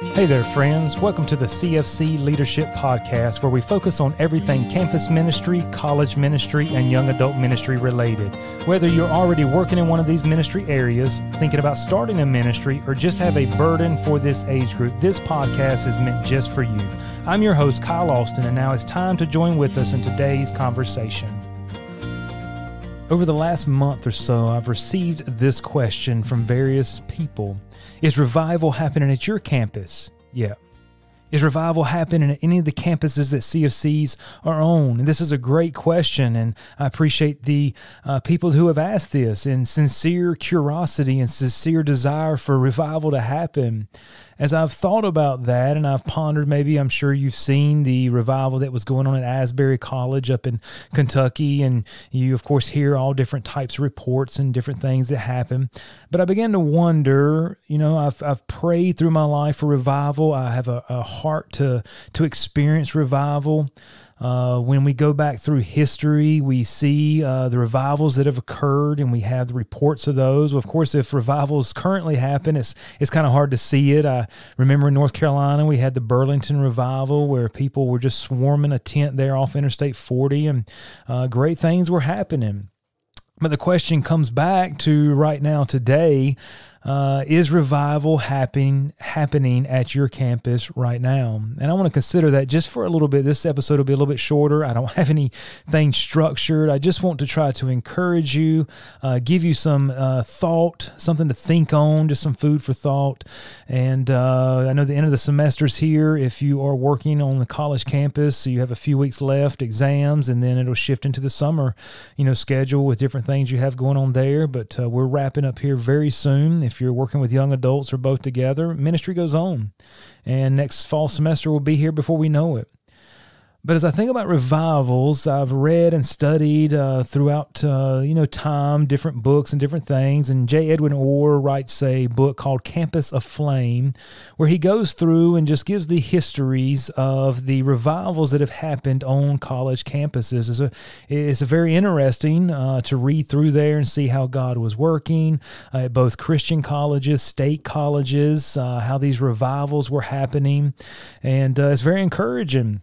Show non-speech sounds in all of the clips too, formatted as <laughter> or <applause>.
Hey there, friends. Welcome to the CFC Leadership Podcast, where we focus on everything campus ministry, college ministry, and young adult ministry related. Whether you're already working in one of these ministry areas, thinking about starting a ministry, or just have a burden for this age group, this podcast is meant just for you. I'm your host, Kyle Austin, and now it's time to join with us in today's conversation. Over the last month or so, I've received this question from various people Is revival happening at your campus? Yeah. Is revival happening at any of the campuses that CFCs are on? And this is a great question, and I appreciate the uh, people who have asked this in sincere curiosity and sincere desire for revival to happen as I've thought about that and I've pondered, maybe I'm sure you've seen the revival that was going on at Asbury College up in Kentucky, and you, of course, hear all different types of reports and different things that happen. But I began to wonder, you know, I've, I've prayed through my life for revival. I have a, a heart to to experience revival. Uh, when we go back through history, we see uh, the revivals that have occurred, and we have the reports of those. Of course, if revivals currently happen, it's it's kind of hard to see it. I remember in North Carolina, we had the Burlington revival where people were just swarming a tent there off Interstate 40, and uh, great things were happening. But the question comes back to right now, today uh, is revival happening happening at your campus right now? And I want to consider that just for a little bit. This episode will be a little bit shorter. I don't <laughs> have anything structured. I just want to try to encourage you, uh, give you some uh, thought, something to think on, just some food for thought. And uh, I know the end of the semester is here. If you are working on the college campus, so you have a few weeks left, exams, and then it'll shift into the summer, you know, schedule with different things you have going on there. But uh, we're wrapping up here very soon if you're working with young adults or both together, ministry goes on. And next fall semester will be here before we know it. But as I think about revivals, I've read and studied uh, throughout uh, you know time different books and different things. And J. Edwin Orr writes a book called Campus Aflame, where he goes through and just gives the histories of the revivals that have happened on college campuses. It's a it's a very interesting uh, to read through there and see how God was working uh, at both Christian colleges, state colleges, uh, how these revivals were happening, and uh, it's very encouraging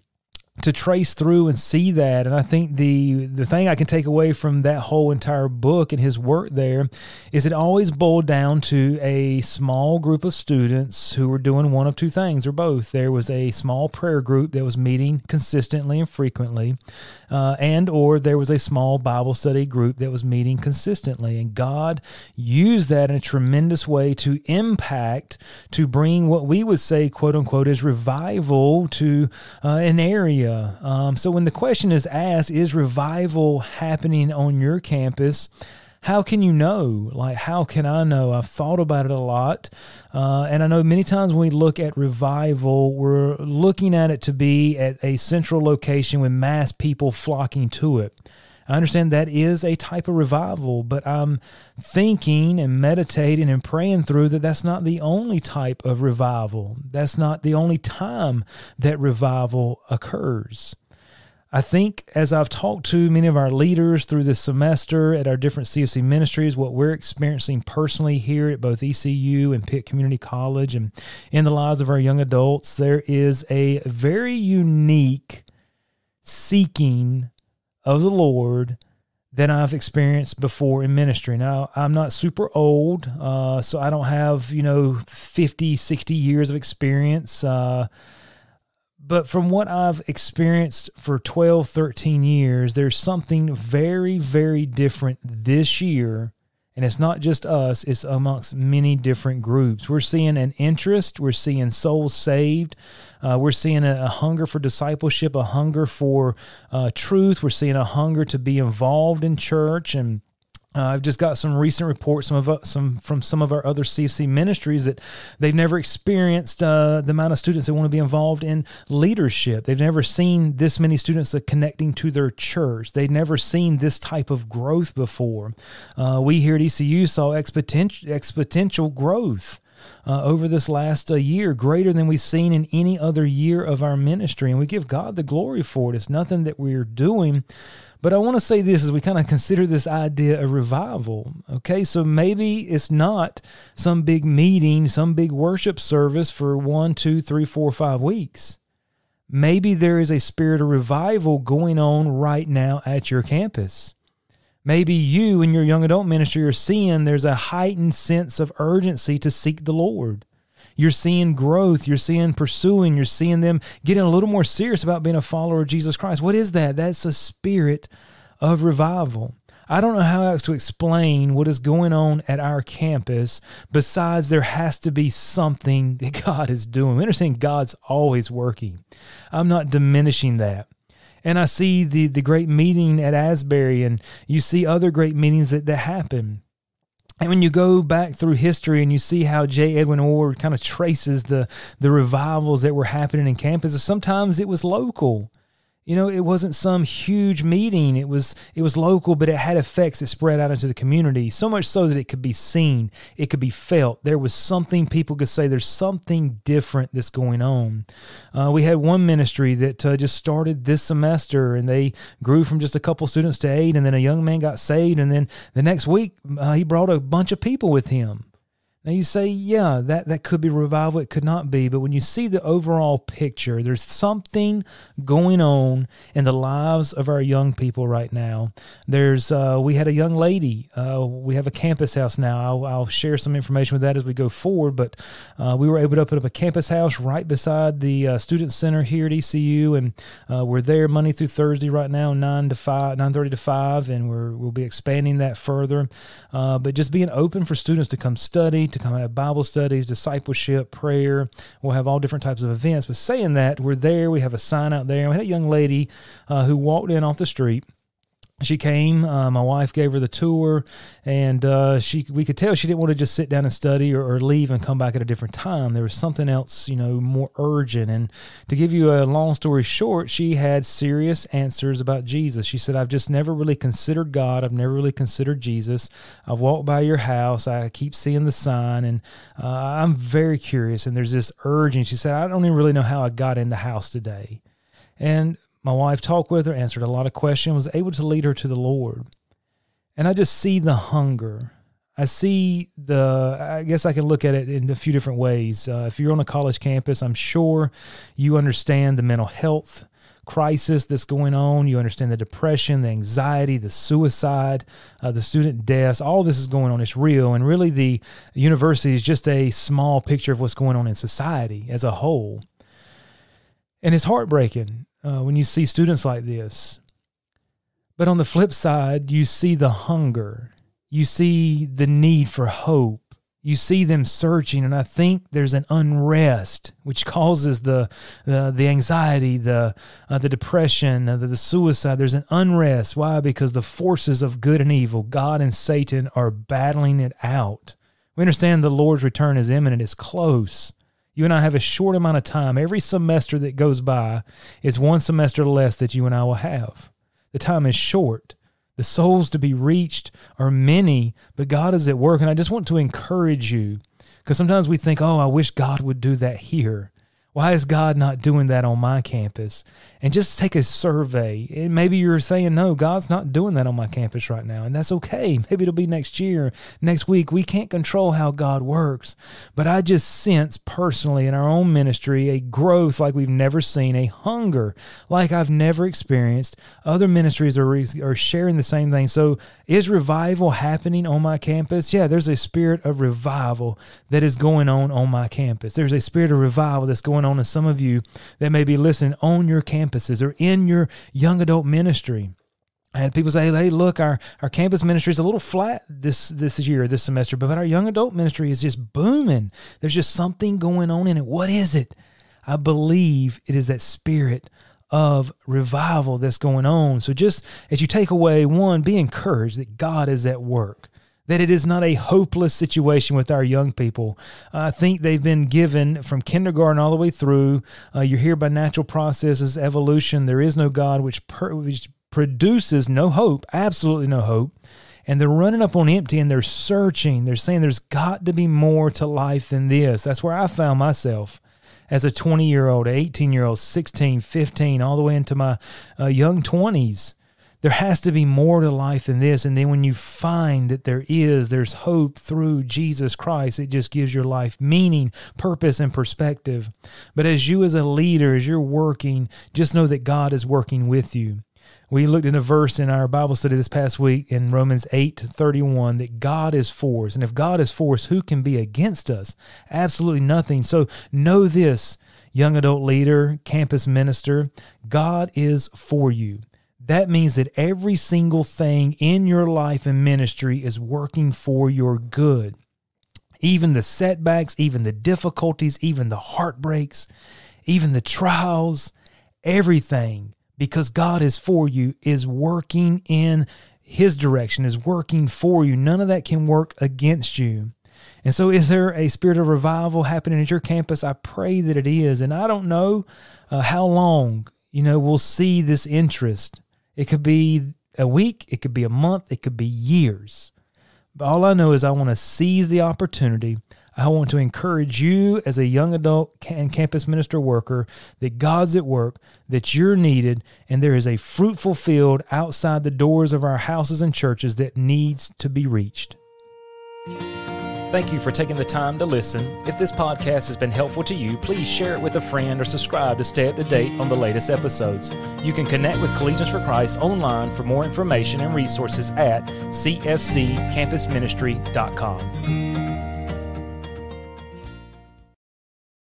to trace through and see that. And i think the the thing i can take away from that whole entire book and his work there is it always boiled down to a small group of students who were doing one of two things or both. There was a small prayer group that was meeting consistently and frequently uh, and or there was a small bible study group that was meeting consistently. And god used that in a tremendous way to impact to bring what we would say quote unquote is revival to uh, an area area. Um, so when the question is asked, is revival happening on your campus? How can you know? Like, how can I know? I've thought about it a lot. Uh, and I know many times when we look at revival, we're looking at it to be at a central location with mass people flocking to it. I understand that is a type of revival, but I'm thinking and meditating and praying through that that's not the only type of revival. That's not the only time that revival occurs. I think as I've talked to many of our leaders through this semester at our different CFC ministries, what we're experiencing personally here at both ECU and Pitt Community College and in the lives of our young adults, there is a very unique seeking of the Lord than I've experienced before in ministry. Now, I'm not super old, uh, so I don't have, you know, 50, 60 years of experience. Uh, but from what I've experienced for 12, 13 years, there's something very, very different this year and it's not just us, it's amongst many different groups. We're seeing an interest, we're seeing souls saved, uh, we're seeing a, a, hunger for discipleship, a hunger for uh, truth, we're seeing a hunger to be involved in church and uh, I've just got some recent reports some of uh, some from some of our other CFC ministries that they've never experienced uh, the amount of students that want to be involved in leadership. They've never seen this many students connecting to their church. They've never seen this type of growth before. Uh, we here at ECU saw exponential exponential growth uh, over this last uh, year, greater than we've seen in any other year of our ministry. And we give God the glory for it. It's nothing that we're doing. But I want to say this as we kind of consider this idea of revival. Okay, so maybe it's not some big meeting, some big worship service for one, two, three, four, five weeks. Maybe there is a spirit of revival going on right now at your campus. Maybe you in your young adult ministry are seeing there's a heightened sense of urgency to seek the Lord. You're seeing growth, you're seeing pursuing, you're seeing them getting a little more serious about being a follower of Jesus Christ. What is that? That's a spirit of revival. I don't know how else to explain what is going on at our campus besides there has to be something that <laughs> God is doing. We understand God's always working. I'm not diminishing that and I see the the great meeting at Asbury, and you see other great meetings that that happen. And when you go back through history and you see how J. Edwin Orr kind of traces the the revivals that were happening in campuses, sometimes it was local. You know, it wasn't some huge meeting. It was it was local, but it had effects that spread out into the community. So much so that it could be seen, it could be felt. There was something people could say. There's something different that's going on. Uh, we had one ministry that uh, just started this semester, and they grew from just a couple students to eight, and then a young man got saved, and then the next week uh, he brought a bunch of people with him. Now you say, yeah, that, that could be revival, it could not be, but when you see the overall picture, there's something going on in the lives of our young people right now. There's uh, we had a young lady. Uh, we have a campus house now. I'll, I'll, share some information with that as we go forward. But uh, we were able to open up a campus house right beside the uh, student center here at ECU, and uh, we're there Monday through Thursday right now, nine to five, nine thirty to five, and we're we'll be expanding that further. Uh, but just being open for students to come study to come have Bible studies, discipleship, prayer. We'll have all different types of events. But saying that, we're there. We have a sign out there. We had a young lady uh, who walked in off the street she came. Uh, my wife gave her the tour, and uh, she we could tell she didn't want to just sit down and study or, or, leave and come back at a different time. There was something else, you know, more urgent. And to give you a long story short, she had serious answers about Jesus. She said, "I've just never really considered God. I've never really considered Jesus. I've walked by your house. I keep seeing the sign, and uh, I'm very curious. And there's this urging." She said, "I don't even really know how I got in the house today." And my wife talked with her, answered a lot of questions, was able to lead her to the Lord. And I just see the hunger. I see the, I guess I can look at it in a few different ways. Uh, if you're on a college campus, I'm sure you understand the mental health crisis that's going on. You understand the depression, the anxiety, the suicide, uh, the student deaths. All this is going on. It's real. And really, the university is just a small picture of what's going on in society as a whole. And it's heartbreaking uh, when you see students like this. But on the flip side, you see the hunger, you see the need for hope. You see them searching, and I think there's an unrest which causes the the, the anxiety, the uh, the depression, uh, the, the suicide. There's an unrest. Why? Because the forces of good and evil, God and Satan, are battling it out. We understand the Lord's return is imminent; it's close. You and I have a short amount of time. Every semester that goes by is one semester less that you and I will have. The time is short. The souls to be reached are many, but God is at work. And I just want to encourage you because sometimes we think, oh, I wish God would do that here. Why is God not doing that on my campus? And just take a survey. And maybe you're saying, no, God's not doing that on my campus right now. And that's okay. <laughs> Maybe it'll be next year, next week. We can't control how God works. But I just sense personally in our own ministry a growth like we've never seen, a hunger like I've never experienced. Other ministries are, are sharing the same thing. So is revival happening on my campus? Yeah, there's a spirit of revival that is going on on my campus. There's a spirit of revival that's going on in some of you that may be listening on your campuses or in your young adult ministry. And people say, hey, look, our, our campus ministry is a little flat this, this year, this semester, but our young adult ministry is just booming. There's just something going on in it. What is it? I believe it is that spirit of revival that's going on. So just as you take away one, be encouraged that God is at work that it is not a hopeless situation with our young people. Uh, I think they've been given from kindergarten all the way through. Uh, you're here by natural processes, evolution. There is no God, which, per, which produces no hope, absolutely no hope. and they're running up on empty and they're searching. They're saying there's got to be more to life than this. That's where I found myself as a 20 year old, 18 year old, 16, 15, all the way into my uh, young 20s. There has to be more to life than this. And then when you find that there is, there's hope through Jesus Christ, it just gives your life meaning, purpose, and perspective. But as you, as a leader, as you're working, just know that God is working with you. We looked at a verse in our Bible study this past week in Romans 8 31 that God is for us. And if God is for us, who can be against us? Absolutely nothing. So know this, young adult leader, campus minister, God is for you. That means that every single thing in your life and ministry is working for your good. Even the setbacks, even the difficulties, even the heartbreaks, even the trials, everything because God is for you, is working in His direction, is working for you. None of that can work against you. And so, is there a spirit of revival happening at your campus? I pray that it is. And I don't know uh, how long, you know, we'll see this interest. It could be a week, it could be a month, it could be years. But all I know is I want to seize the opportunity. I want to encourage you as a young adult and campus minister worker that God's at work, that you're needed, and there is a fruitful field outside the doors of our houses and churches that needs to be reached. Thank you for taking the time to listen. If this podcast has been helpful to you, please share it with a friend or subscribe to stay up to date on the latest episodes. You can connect with Collegians for Christ online for more information and resources at cfccampusministry.com.